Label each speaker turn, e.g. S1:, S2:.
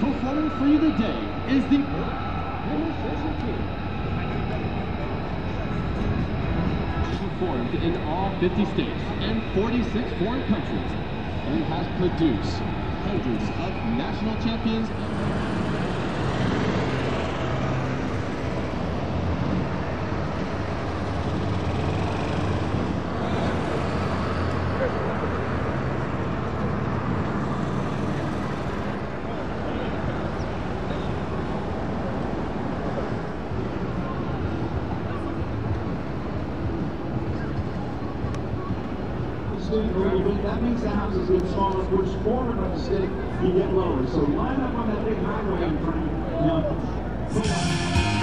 S1: performing for you today is the Performed in all 50 states and 46 foreign countries and has produced hundreds of national champions
S2: That means the house is getting smaller, which forward of the stick, you get lower. So line up on that big highway in front of you. Now.